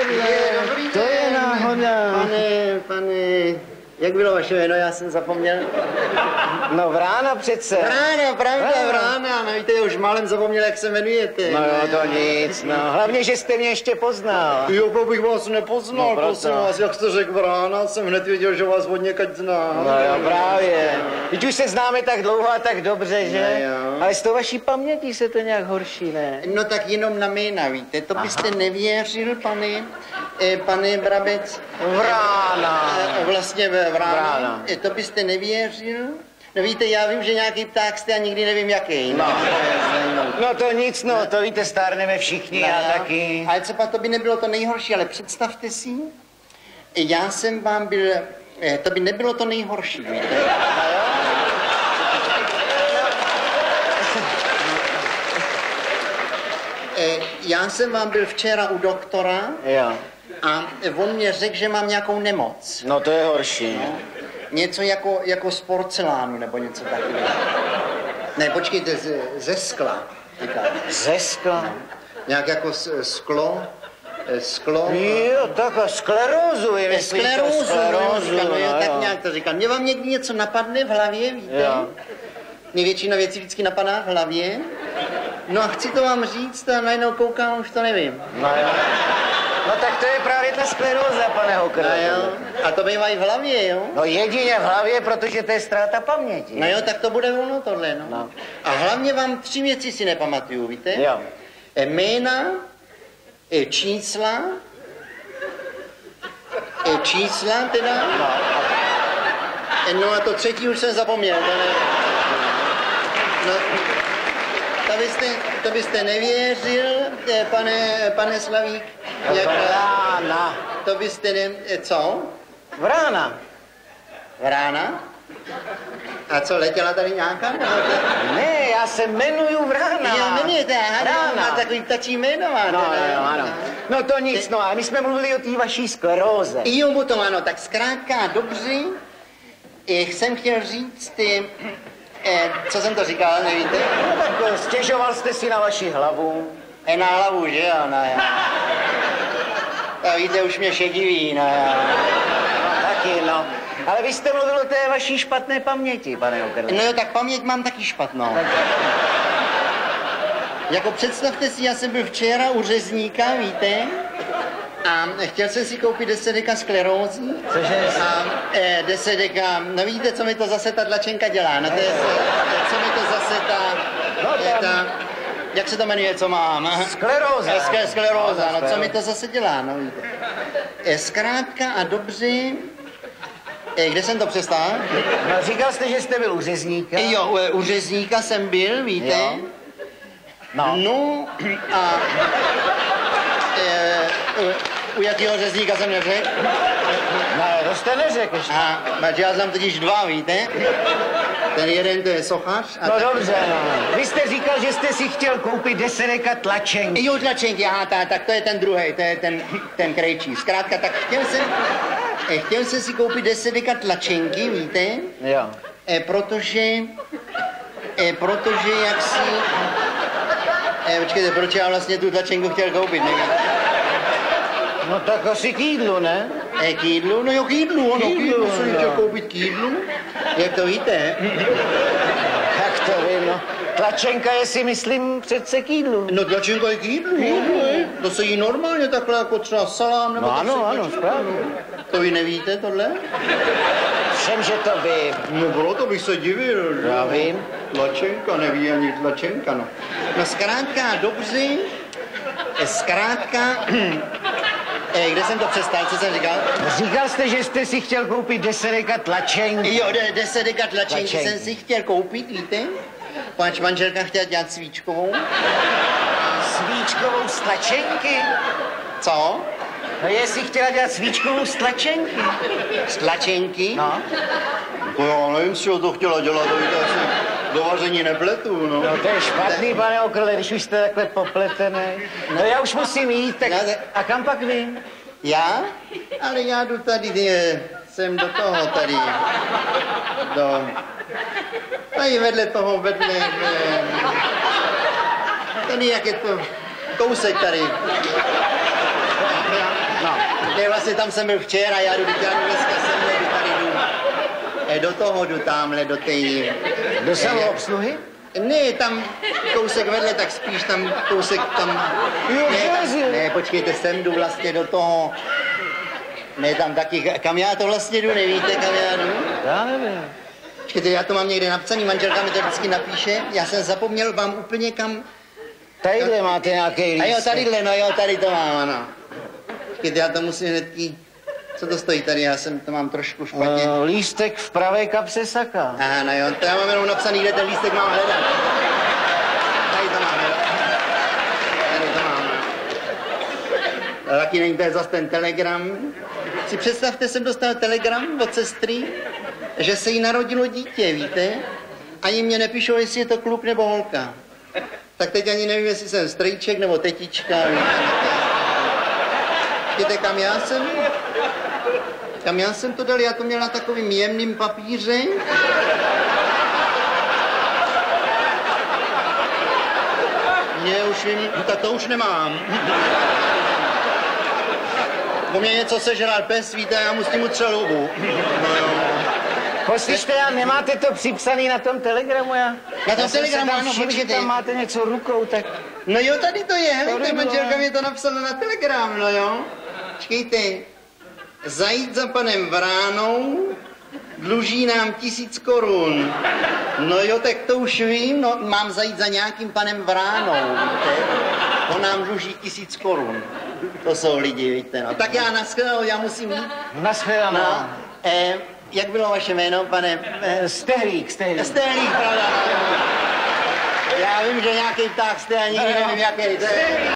okrle. Je, dobrý To je den. náhoda. Pane, pane, jak bylo vaše jméno, já jsem zapomněl. No vrána přece. Vrána, pravda, Vrána. vrána, no víte, už málem zapomněl, jak se jmenujete. No jo, to nic, no. Hlavně, že jste mě ještě poznal. Jo, to bych vás nepoznal, No, proto. prosím vás, jak jste řekl vrána, jsem hned věděl, že vás od někať znám. No jo, právě. Teď už se známe tak dlouho a tak dobře, že? No jo. Ale z toho vaší paměti se to nějak horší, ne? No tak jenom na jména, víte, to byste nevěřil, pane, eh, pane Brabec. Vrána. Eh, Vlastně ve vrána. Vrána. Eh, To byste nevěřil? No víte, já vím, že nějaký pták jste a nikdy nevím jaký. No. No to nic, no, to víte, stárneme všichni, já taky. Ale třeba to by nebylo to nejhorší, ale představte si, já jsem vám byl, eh, to by nebylo to nejhorší, víte. Eh, Já jsem vám byl včera u doktora Jo. A on mě řekl, že mám nějakou nemoc. No to je horší. Něco jako, jako z porcelánu nebo něco takového. Ne, počkejte, ze, ze skla. říká. Ze skla. Nějak jako sklo, eh, sklo. Jo, tak a sklerózu je, myslíte? Sklerózu, sklerózu, no, jo, no, tak jo. nějak to říkám. Mě vám někdy něco napadne v hlavě, víte? Jo. Mě většina věcí vždycky napadá v hlavě. No a chci to vám říct a najednou koukám, už to nevím. No jo. No tak to je právě ta skleróza, pane Hokr. No jo, a to bývá i v hlavě, jo? No jedině v hlavě, protože to je ztráta paměti. No jo, tak to bude ono tohle, no. No. A hlavně vám tři věci si nepamatuju, víte? Jo. E, Jména, e, čísla, e, čísla teda. No. No a to třetí už jsem zapomněl, to ne. No, to byste, to byste nevěřil, pane, pane Slavík, jak, Vrána. to byste ne, e, co? Vrána. Vrána? A co, letěla tady nějaká? To- Ne, já se jmenuju Vrána. Jo, jmenujete, aha, Vrána. má takový ptačí jméno, máte, No, no, ano. No to nic, no a my jsme mluvili o té vaší skleróze. Jo, potom ano, tak zkrátka dobře, jsem chtěl říct, eh, eh, co jsem to říkal, nevíte? No tak eh, stěžoval jste si na vaši hlavu. Eh, na hlavu, že jo, no jo. A víte, už mě šediví, no jo. No, taky, no. Ale vy jste mluvil o té vaší špatné paměti, pane Okrle. No jo, tak paměť mám taky špatnou. Jako představte si, já jsem byl včera u řezníka, víte? A chtěl jsem si koupit 10 deka sklerózy. Cože? A eh, 10 deka, no víte, co mi to zase ta tlačenka dělá? No to je, co mi to zase ta, No, ta jak se to jmenuje, co mám? Skleróza. Ske- Skleróza, no co mi to zase dělá, no víte. Zkrátka a dobře, eh, kde jsem to přestal? No, říkal jste, že jste byl u řezníka. Eh, Jo, u, u řezníka jsem byl, víte? Jo. No. No a e, u jakého řezníka jsem neřekl? No, to jste neřekl ještě. A já znám totiž dva, víte? Ten jeden to je sochař a No ten... dobře, no. Vy jste říkal, že jste si chtěl koupit desereka tlačenky. Jo, tlačenky, aha, ta, tak to je ten druhý, to je ten, ten krejčí. Zkrátka, tak chtěl jsem, eh, chtěl jsem si koupit 10 deka tlačenky, víte? Jo. E, protože, e, protože jak si... E, počkejte, proč já vlastně tu tlačenku chtěl koupit, nevím. No tak asi k jídlu, ne? E, k jídlu? No jo, k jídlu, ano, k Jídlu, jídlu jsem no. chtěl koupit k jídlu. Jak to víte? Jak to vím, no. Tlačenka je si, myslím, přece k jídlu. No tlačenka je k jídlu, jídlu je. To se jí normálně takhle jako třeba salám nebo No ano, ano, správně. To vy nevíte tohle? Všem, že to vím. No bylo to bych se divil. že? Já vím. Tlačenka, neví ani tlačenka, no. No zkrátka, dobře, zkrátka, e, kde jsem to přestal, co jsem říkal? Říkal jste, že jste si chtěl koupit desereka tlačenky. Jo, de, deset deka tlačenky Tlačenky. jsem si chtěl koupit, víte? Pač manželka chtěla dělat svíčkovou. Svíčkovou z tlačenky? Co? No jestli chtěla dělat svíčkovou z tlačenky. Z tlačenky? No. To já nevím, z čeho to chtěla dělat, to víte, asi do vaření nepletu, no. No to je špatný, pane Okrle, když už jste takhle popletený. No já už musím jít, tak Já a kam pak vy? Já? Ale já jdu tady, jsem do toho tady, do... Tady vedle toho, vedle... eh, Tady jak je to, kousek tady. vlastně tam jsem byl včera, já jdu vydělat dneska jsem jdu tady jdu. Eh, Do toho jdu tamhle, do té... Do samoobsluhy? Ne, tam kousek vedle, tak spíš tam kousek tam... Jo, ne, tam, ne, počkejte, sem jdu vlastně do toho... Ne, tam taky, kam já to vlastně jdu, nevíte, kam já jdu? Já nevím. Počkejte, já to mám někde napsaný, manželka mi to vždycky napíše, já jsem zapomněl vám úplně kam... Tadyhle máte nějaký A jo, lístek. tadyhle, no jo, tady to mám, ano. Počkejte, já to musím hnedky... Co to stojí tady, já jsem to mám trošku špatně. Uh, lístek v pravé kapse saka. Aha, no jo, to já mám jenom napsaný, kde ten lístek mám hledat. Tady to mám, jo. Tady to mám, no. Taky není to zase ten telegram. Si představte, jsem dostal telegram od sestry, že se jí narodilo dítě, víte? Ani mě nepíšou, jestli je to kluk nebo holka. Tak teď ani nevím, jestli jsem strýček nebo tetička. Víte, kam já jsem? Kam já jsem to dal? Já to měl na takovým jemným papíře. Ne, už vím, tak to už nemám. Po mě něco sežral pes, víte, já mu s tím utřel hubu. No jo. Poslyšte, já nemáte to připsaný na tom telegramu, já? Na tom já telegramu, tam ano, počkejte. tam máte něco rukou, tak... No jo, tady to je, bylo. manželka mě to napsala na telegram, no jo. Čekejte, zajít za panem Vránou, dluží nám tisíc korun. No jo, tak to už vím, no mám zajít za nějakým panem Vránou, víte. On nám dluží tisíc korun. To jsou lidi, víte, no. Tak já naschledanou, já musím jít. Naschledanou. No, eh, jak bylo vaše jméno, pane? Eh, Stehlík, stehlík. Stélík, pravda. no. Já vím, že nějaký pták jste, ani nevím, jaký. To je...